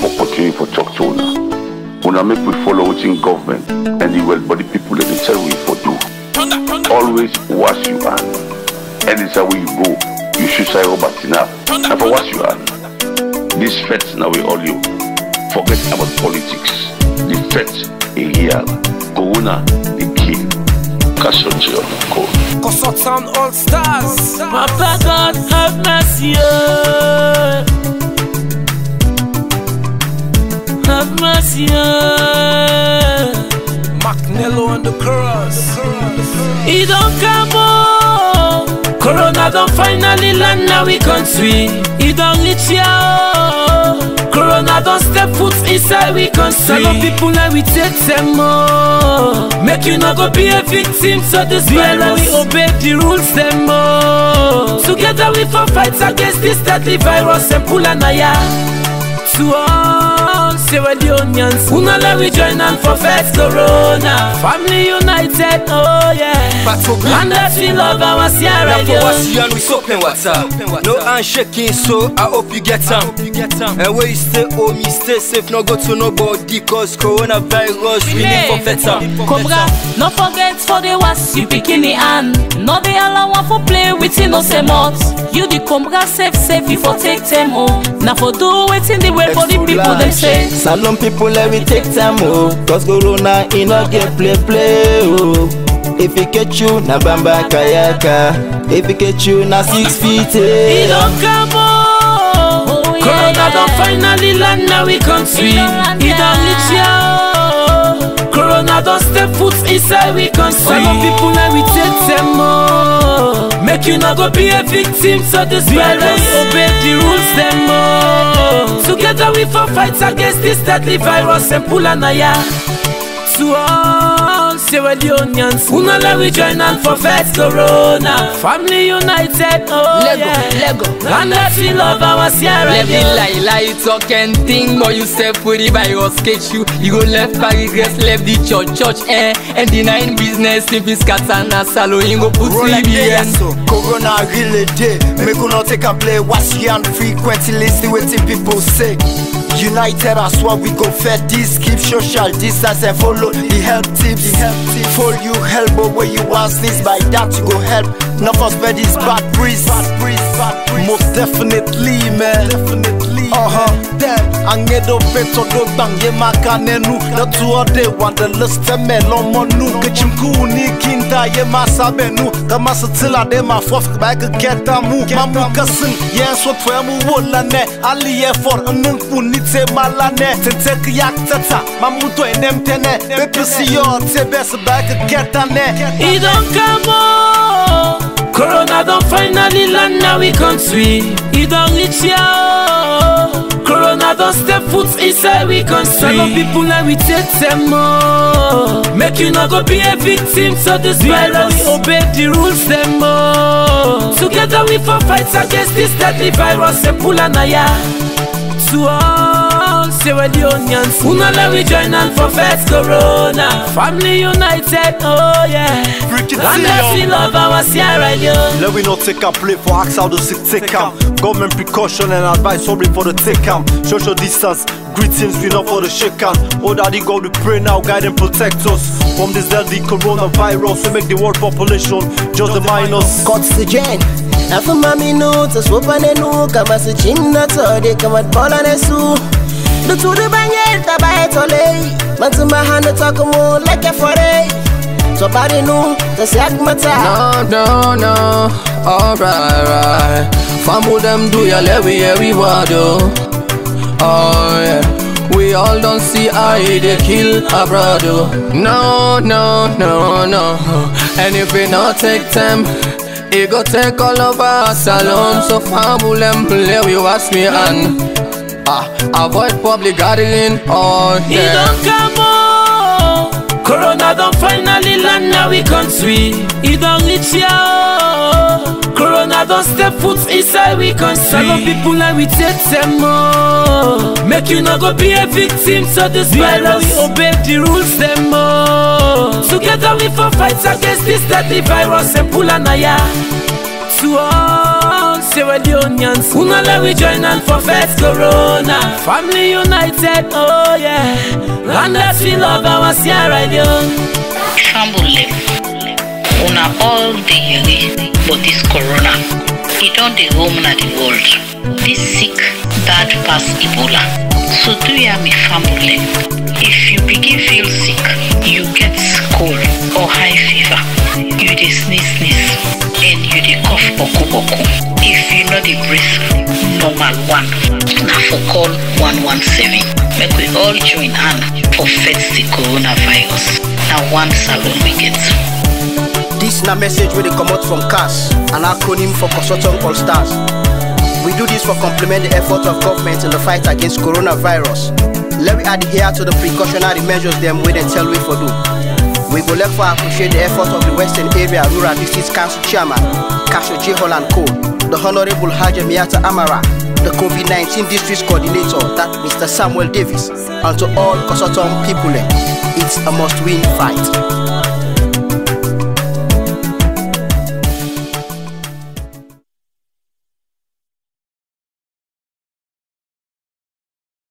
come for continue for talk to una una make we follow wetin government and the well body people that they tell we for do always wash your hand. Anytime wey you go you should say rubber tina na for wash your hand. This fet now we all you. Forget about politics. The fet e real corona dey kill casualty of cold. Kossoh Town All Stars. My God have mercy, oh. Have mercy. Macnello and the Curls. He don't come on. Corona don't finally land now we country. He don't reach ya. oh. Corona don't step foot inside we country. Some people like we take them more. Make you not go be a victim so this virus. we obey the rules them more. Together we for fight against this deadly virus and pull an eye. To all Sierra Leoneans, una let we join and for fight Corona. Family united, oh And let's we love our Sierra Now for what's Leone. you and we soaping water. No handshaking, so I hope you get some. And where you stay home, you stay safe, no go to nobody, cause coronavirus really for better. Cobra, no forget for the was you bikini and no they allow one for play with you no say much. You the Cobra safe safe you for take them home. Now for do waiting the way for the people them say. Salon people let me take time oh Cause corona e no get play play oh If it catch you na bamba kayaka If it catch you na six feet He eh don't come on. Corona don't finally land now we country. He don't reach ya. Corona don't step foot inside we country. Some people like we take them more. Make you not go be a victim so this virus. Obey the rules them more. Together we for fight against this deadly virus and pull an eye. To all Sierra Leoneans, una let we join and for fight Corona. Family united, oh Lego, yeah. Lego. And let's we love our Sierra Left it Leone. lie, lie, talk and think But you step with the virus catch you You go left Paris, left the church, church, eh And the nine business, if it's katana Salo, you go put Roll like CBN that, so Corona really day. Make you not take a play. You and frequently listen what the people say. United as one we go fed this keep social distance and follow the help tips. The help tips. Follow you help but where you want this by that you go help. Not for spread this bad breeze. Bad breeze, bad breeze. Most definitely man. Definitely. Uh huh. Damn. Angedo beto do bang ye makanenu. The two of they want the list to melon monu. Kachimku ni kinta ye masabenu. Kama satila de ma fof back keta mu. Mamu kasin yes what for mu wola ne. Ali ye for nung punite malane. Tente yak tata. Mamu to enem tene. Pepe si yo te best back keta ne. He don't come on. Corona don't finally land now we can't country. It don't reach ya. Oh. Corona don't step foot inside we can't country. Some people like we take them more. Make you not go be a victim so this virus. We obey the rules them more. Together we for fight against this deadly virus an eye. To all Sierra Leoneans, una let we join and for fight Corona. Family united, oh yeah. Freaking And let's we love our Sierra Leone. Let we not take a play for ask how to sick take am. Government precaution and advice sorry for the take am. Social distance, greetings we not for the shake am. Oh daddy God we pray now, guide and protect us from this deadly coronavirus. We make the world population just the minus. Oxygen Afu mami nu Taswopa nenu Kama si chimna tode Kama bola nesu Dutudu banye Tabaye tole Mantu mahana Takumu Leke fore. Topari nu Tasyak mata. No, no, no, alright, right Famu them do ya lewi everywhere do Oh yeah. We all don't see how they kill a brother No, no, no, no. And if we not take them it go take all of us alone. So famu them lewi wash me and Ah, avoid public gathering Oh He yeah don't come on. Corona don't finally land now we country. He don't reach ya. Corona don't step foot inside we country. Some people like we take them more. Make you not go be a victim so this virus. We obey the rules them more. Together we for fight against this deadly virus and pull an eye. To all Sierra Leoneans. Una let we join and for first Corona. Family united, oh yeah. And that we love our Sierra Leone. Shambule. Una all the yeri, but this corona. It don't the home na the world. This sick bad pass Ebola. So do ya me family. If you begin feel sick, you get cold or high fever, you dey sneeze sneeze, and you dey cough boku boku. The breathe, normal one, na for call 117. Make we all join hand for fight the coronavirus. Na one salon we get. This na message wey dey comot from CAS, an acronym for Consortium All Stars. We do this for complement the effort of government in the fight against coronavirus. Let we adhere to the precautionary measures them wey dem tell we for do. We go therefore appreciate the effort of the Western Area Rural District Council Chairman, Kasho J. Holland Cole, the Honorable Haja Miata Amara, the COVID-19 District Coordinator, that Mr. Samuel Davis, and to all Consortium people. It's a must-win fight.